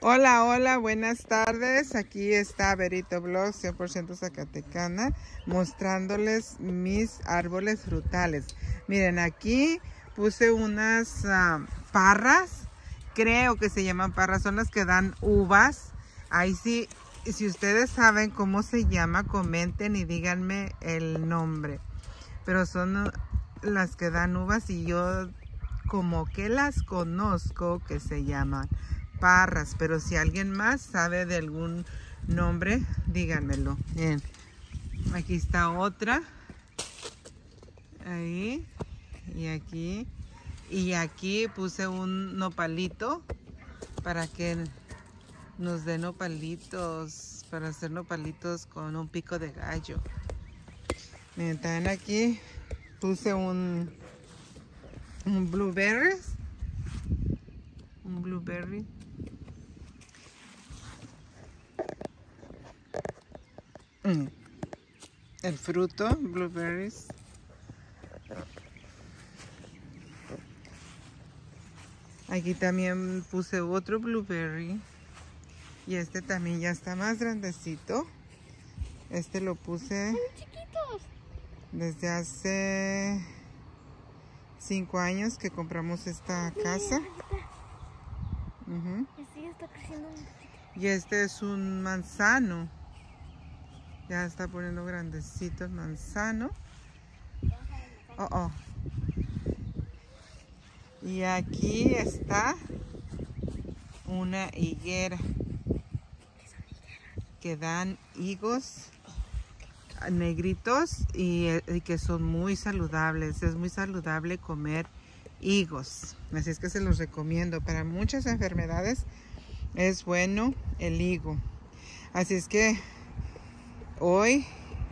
Hola, hola, buenas tardes. Aquí está Berito Blog 100% Zacatecana mostrándoles mis árboles frutales. Miren, aquí puse unas ah, parras, creo que se llaman parras, son las que dan uvas. Ahí sí, si ustedes saben cómo se llama, comenten y díganme el nombre. Pero son las que dan uvas y yo como que las conozco que se llaman parras, pero si alguien más sabe de algún nombre, díganmelo. Bien, aquí está otra. Ahí y aquí. Y aquí puse un nopalito para que nos dé nopalitos, para hacer nopalitos con un pico de gallo. Miren, también aquí puse un, un blueberries. Un blueberry. El fruto, blueberries. Aquí también puse otro blueberry. Y este también ya está más grandecito. Este lo puse desde hace cinco años que compramos esta casa. Y este es un manzano. Ya está poniendo grandecito el manzano. Oh, oh. Y aquí está una higuera que dan higos negritos y, y, que son muy saludables. Es muy saludable comer higos. Así es que se los recomiendo. Para muchas enfermedades es bueno el higo. Así es que Hoy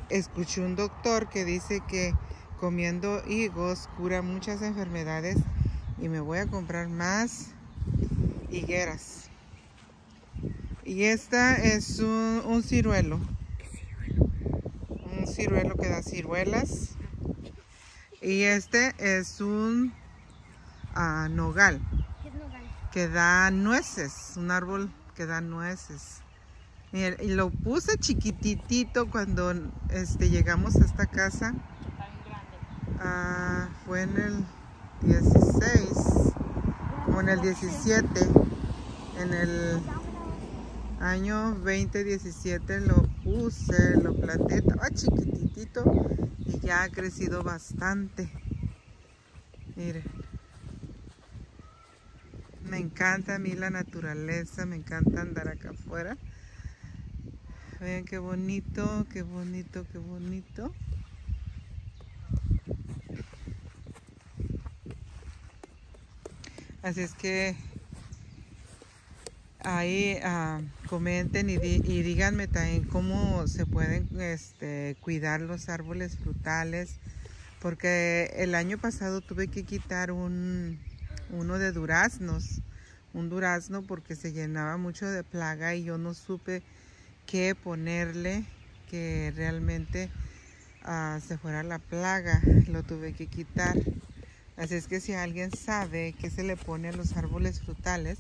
escuché un doctor que dice que comiendo higos cura muchas enfermedades y me voy a comprar más higueras. Y esta es un, ciruelo. Un ciruelo que da ciruelas. Y este es un ah, nogal. Que da nueces. Un árbol que da nueces y lo puse chiquititito cuando este, llegamos a esta casa. Ah, fue en el 16 o en el 17. En el año 2017 lo puse, lo planté, estaba chiquititito y ya ha crecido bastante. Miren. Me encanta a mí la naturaleza, me encanta andar acá afuera. Vean qué bonito, qué bonito, qué bonito. Así es que ahí uh, comenten y, y, díganme también cómo se pueden este, cuidar los árboles frutales. Porque el año pasado tuve que quitar un, uno de duraznos. Un durazno porque se llenaba mucho de plaga y yo no supe que ponerle que realmente uh, se fuera la plaga. Lo tuve que quitar. Así es que si alguien sabe qué se le pone a los árboles frutales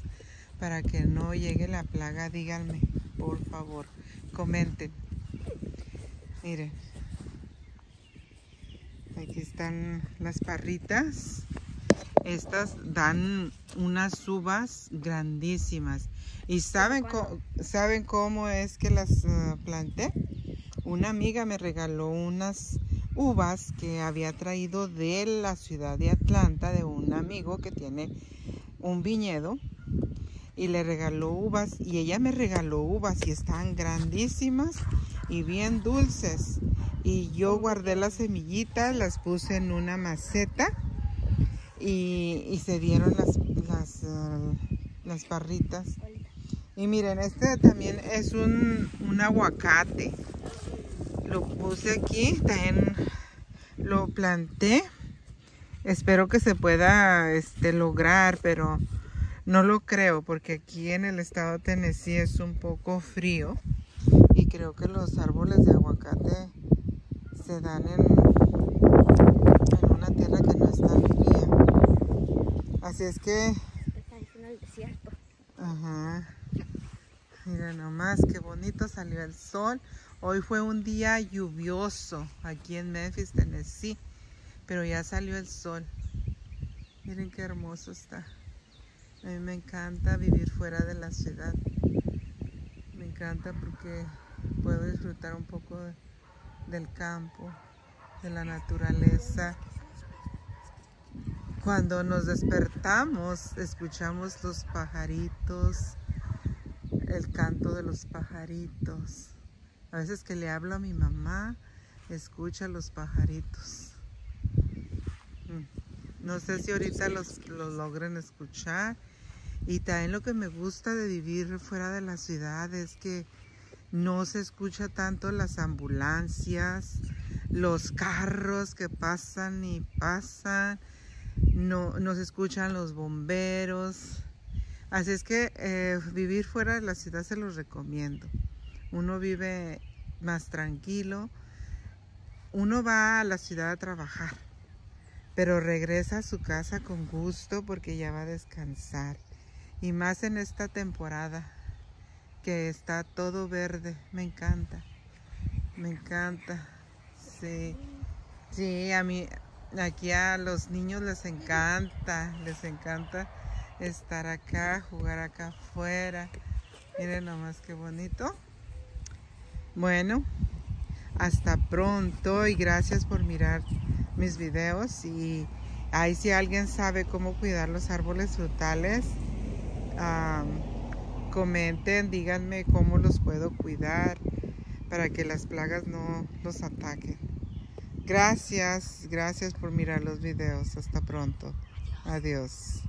para que no llegue la plaga, díganme, por favor, comenten. Miren, aquí están las parritas. Estas dan unas uvas grandísimas. ¿Y saben, cómo, saben cómo es que las uh, planté? Una amiga me regaló unas uvas que había traído de la ciudad de Atlanta, de un amigo que tiene un viñedo. Y le regaló uvas y ella me regaló uvas y están grandísimas y bien dulces. Y yo guardé las semillitas, las puse en una maceta y, se dieron las, las, uh, las parritas. Y miren, este también es un, aguacate. Lo puse aquí, también lo planté. Espero que se pueda este, lograr, pero no lo creo porque aquí en el estado de Tennessee es un poco frío y creo que los árboles de aguacate se dan en, en una tierra que no es tan fría. Así es que... Ajá. Miren nomás qué bonito salió el sol. Hoy fue un día lluvioso aquí en Memphis, Tennessee. Pero ya salió el sol. Miren qué hermoso está. A mí me encanta vivir fuera de la ciudad. Me encanta porque puedo disfrutar un poco del campo, de la naturaleza. Cuando nos despertamos, escuchamos los pajaritos, el canto de los pajaritos. A veces que le hablo a mi mamá, escucha los pajaritos. Mm. No sé si ahorita los, los logren escuchar. Y también lo que me gusta de vivir fuera de la ciudad es que no se escucha tanto las ambulancias, los carros que pasan y pasan, no, no escuchan los bomberos, Así es que eh, vivir fuera de la ciudad se los recomiendo. Uno vive más tranquilo. Uno va a la ciudad a trabajar, pero regresa a su casa con gusto porque ya va a descansar. Y más en esta temporada que está todo verde. Me encanta. Me encanta. Sí. Sí, a mí, aquí a los niños les encanta, les encanta estar acá, jugar acá afuera. Miren nomás qué bonito. Bueno, hasta pronto y gracias por mirar mis videos. Y ahí si alguien sabe cómo cuidar los árboles frutales, comenten, díganme cómo los puedo cuidar para que las plagas no los ataquen. Gracias, gracias por mirar los videos. Hasta pronto. Adiós.